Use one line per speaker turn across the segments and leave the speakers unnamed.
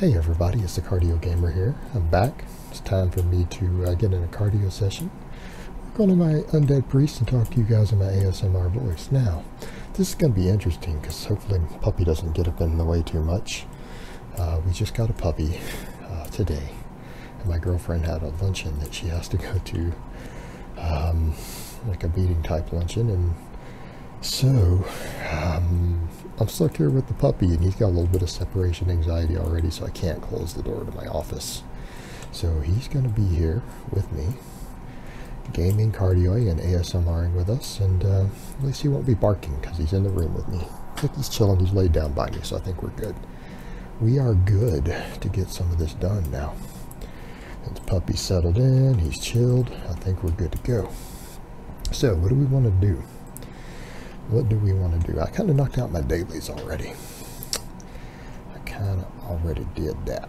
Hey everybody, it's the Cardio Gamer here. I'm back. It's time for me to uh, get in a cardio session. Work to my Undead Priest and talk to you guys in my ASMR voice. Now, this is going to be interesting because hopefully puppy doesn't get up in the way too much. Uh, we just got a puppy uh, today. And my girlfriend had a luncheon that she has to go to. Um, like a meeting type luncheon. And so, um, I'm stuck here with the puppy, and he's got a little bit of separation anxiety already, so I can't close the door to my office. So he's going to be here with me, gaming, cardioing, and ASMRing with us, and uh, at least he won't be barking because he's in the room with me. I think he's chilling, he's laid down by me, so I think we're good. We are good to get some of this done now. The puppy's settled in, he's chilled, I think we're good to go. So, what do we want to do? What do we want to do? I kind of knocked out my dailies already. I kind of already did that.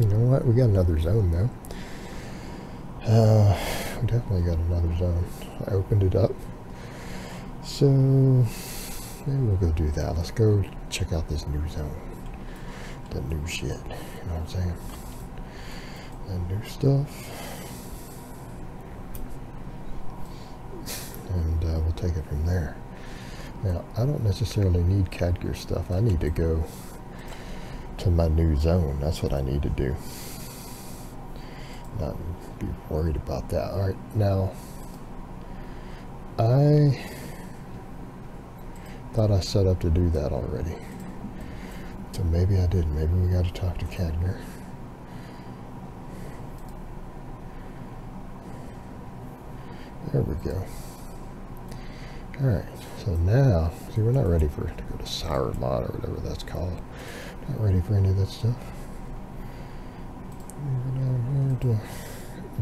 You know what? We got another zone though. Uh, we definitely got another zone. I opened it up. So, maybe we'll go do that. Let's go check out this new zone. The new shit. You know what I'm saying? The new stuff. and uh, we'll take it from there. Now, I don't necessarily need Khadgar stuff. I need to go to my new zone. That's what I need to do. Not be worried about that. All right, now, I thought I set up to do that already. So maybe I didn't. Maybe we got to talk to Khadgar. There we go. Alright, so now, see we're not ready for to go to Suramar or whatever that's called. Not ready for any of that stuff. Down here to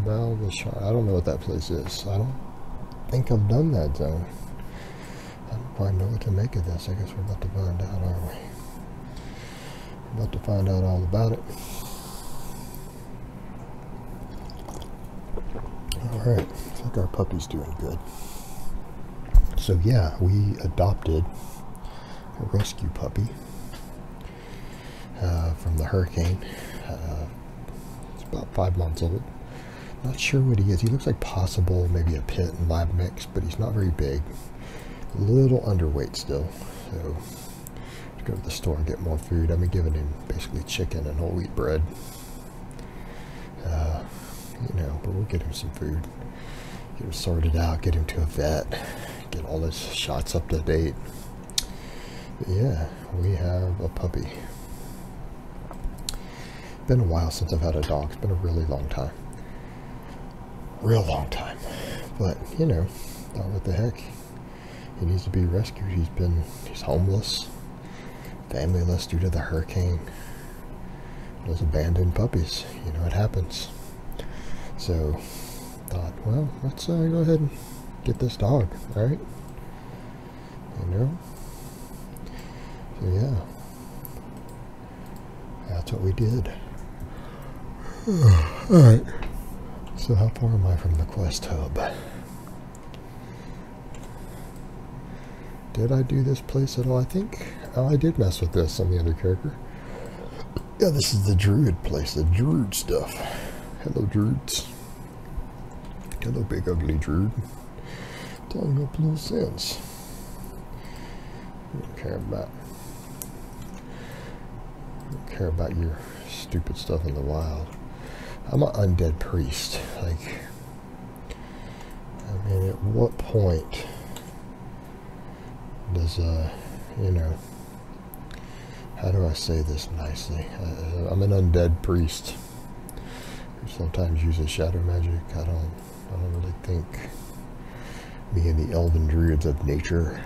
Val'sharah. I don't know what that place is. I don't think I've done that zone. I don't quite know what to make of this. I guess we're about to find out, aren't we? About to find out all about it. Alright, looks like our puppy's doing good. So yeah, we adopted a rescue puppy uh, from the hurricane. Uh, it's about five months old. Not sure what he is. He looks like possible maybe a pit and lab mix, but he's not very big. A little underweight still. So to go to the store and get more food. I've been giving him basically chicken and whole wheat bread. Uh, you know, but we'll get him some food. Get him sorted out, get him to a vet get all his shots up to date. But yeah, we have a puppy. Been a while since I've had a dog. It's been a really long time. Real long time. But, you know, what the heck. He needs to be rescued. He's been, he's homeless, familyless due to the hurricane. Those abandoned puppies. You know, it happens. So, thought, well, let's uh, go ahead and get this dog, alright? You know? So yeah. That's what we did. alright. So how far am I from the quest hub? Did I do this place at all? I think oh, I did mess with this on the other character. Yeah, this is the druid place, the druid stuff. Hello, druids. Hello, big ugly druid don't up no sense. I don't care about don't care about your stupid stuff in the wild. I'm an undead priest. Like I mean at what point does uh you know how do I say this nicely? Uh, I'm an undead priest who sometimes uses shadow magic. I don't I don't really think me and the elven druids of nature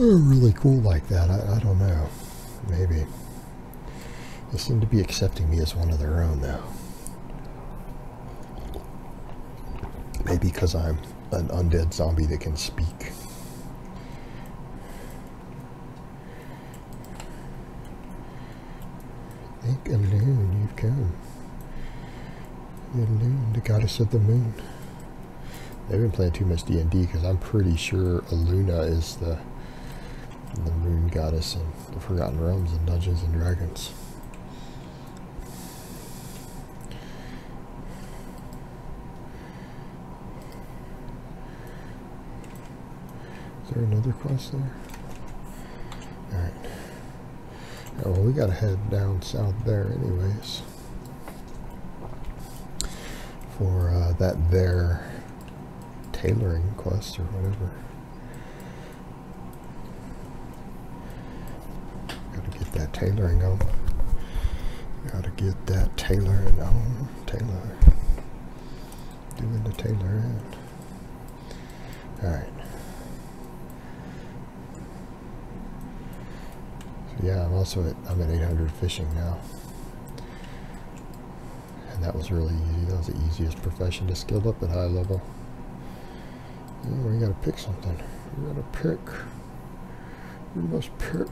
are really cool like that. I, I don't know. Maybe. They seem to be accepting me as one of their own, though. Maybe because I'm an undead zombie that can speak. Thank Elune, you've come. Elune, the goddess of the moon. They've been playing too much D&D because I'm pretty sure Aluna is the the Moon Goddess in the Forgotten Realms and Dungeons and Dragons. Is there another quest there? Alright. Oh, well, we gotta head down south there anyways. For uh, that there tailoring quest or whatever. Gotta get that tailoring on. Gotta get that tailoring on. Tailor. Doing the tailoring. Alright. So yeah, I'm also at I'm at 800 fishing now. And that was really easy. That was the easiest profession to skill up at high level. We gotta pick something. We gotta pick. We must pick.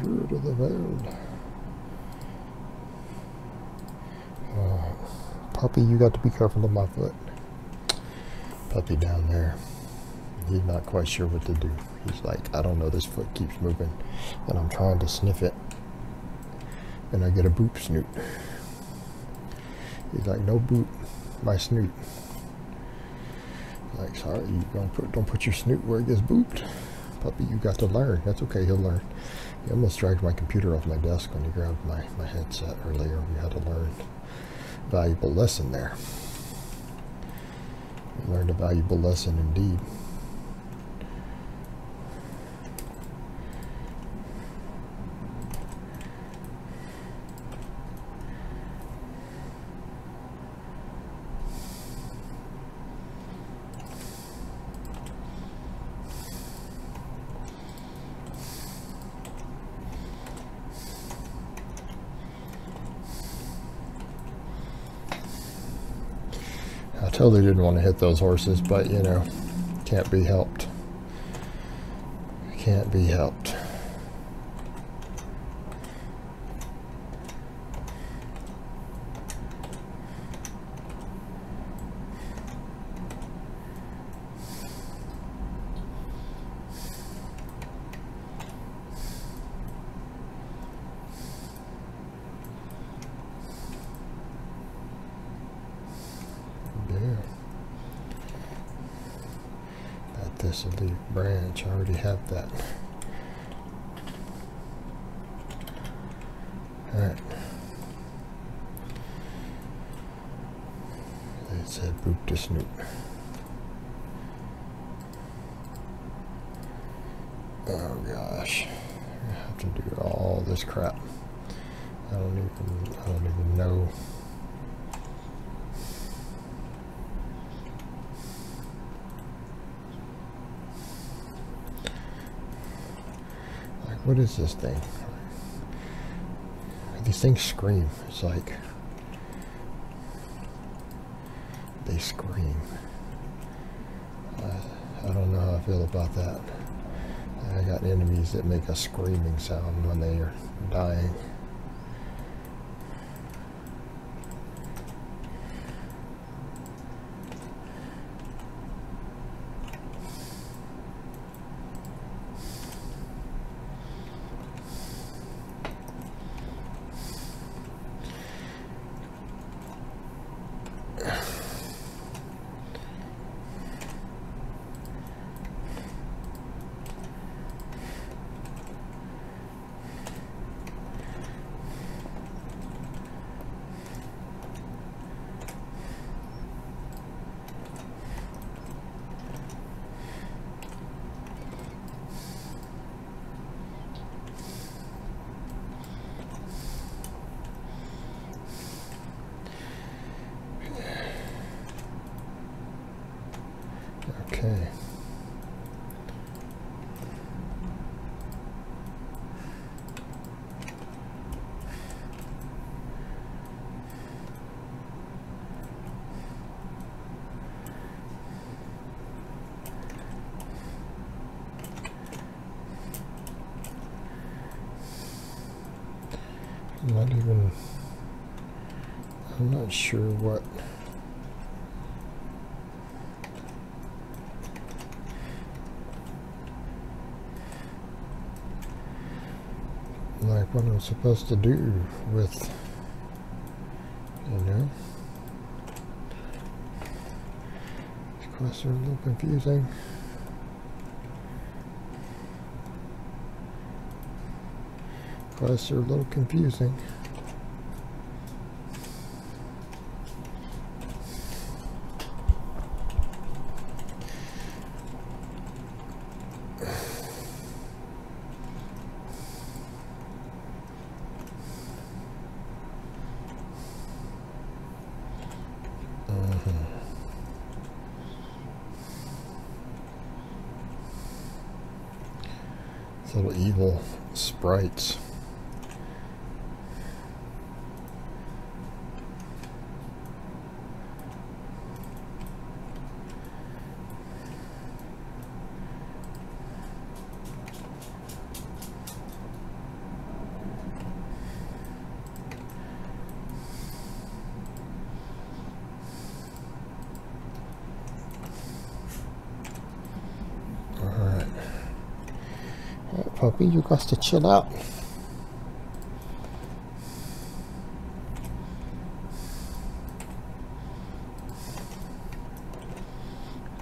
Druid of the Veil? Uh, puppy, you got to be careful of my foot. Puppy down there. He's not quite sure what to do. He's like, I don't know, this foot keeps moving. And I'm trying to sniff it. And I get a boop snoot. He's like, no boop, my snoot. Like, sorry, you don't put, don't put your snoot where it gets booped. Puppy, you got to learn. That's okay, he'll learn. He almost dragged my computer off my desk when he grabbed my, my headset earlier. We had to learn a valuable lesson there. We learned a valuable lesson indeed. I totally didn't want to hit those horses, but you know, can't be helped. Can't be helped. Yeah. Got this elite branch. I already have that. Alright. It said boop to snoop. Oh gosh. I have to do all this crap. I don't even I don't even know. What is this thing? These things scream. It's like they scream. I, I don't know how I feel about that. I got enemies that make a screaming sound when they are dying. not sure what. Like what I'm supposed to do with you know? These quests are a little confusing? Quests are a little confusing. Little evil sprites. Puppy, you got to chill out.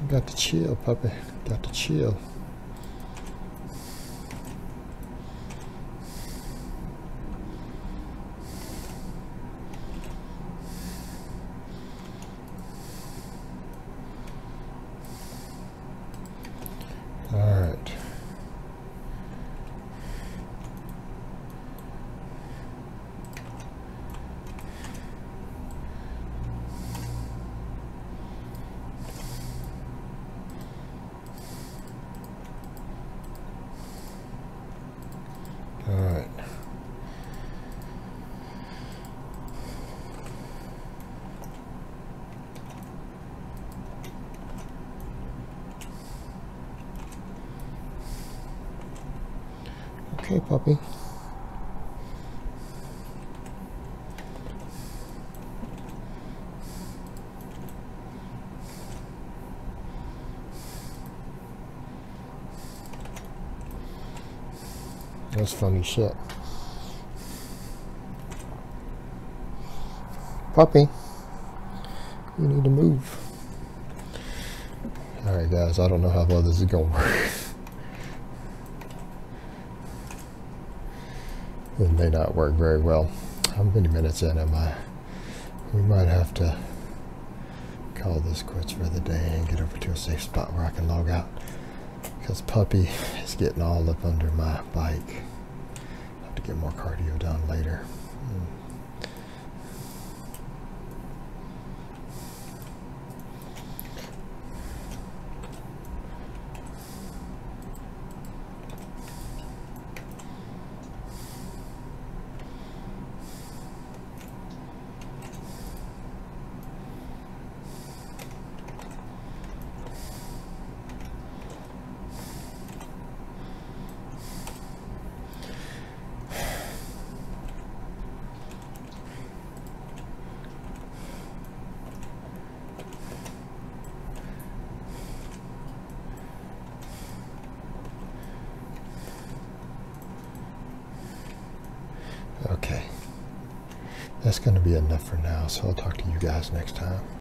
Got to chill, puppy. Got to chill. Okay, puppy. That's funny shit. Puppy, you need to move. Alright guys, I don't know how well this is going to work. it may not work very well. How many minutes in am I? We might have to call this quits for the day and get over to a safe spot where I can log out. Because Puppy is getting all up under my bike. I have to get more cardio done later. Mm. Okay. That's going to be enough for now, so I'll talk to you guys next time.